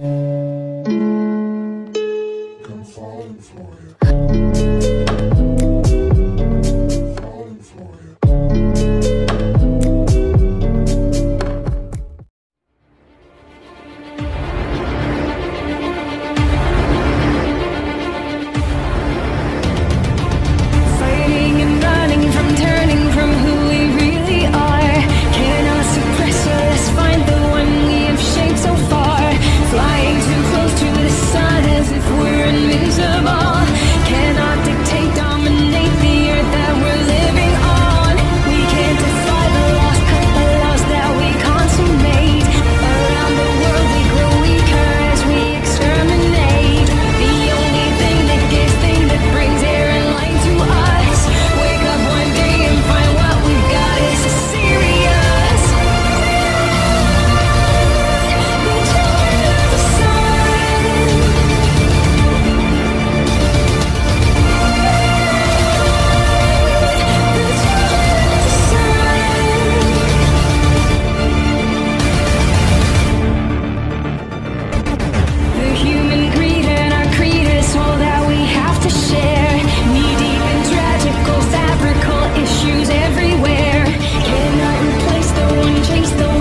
I'm falling for you. chase the